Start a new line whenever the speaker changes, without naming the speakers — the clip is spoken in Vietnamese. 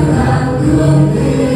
Hãy subscribe cho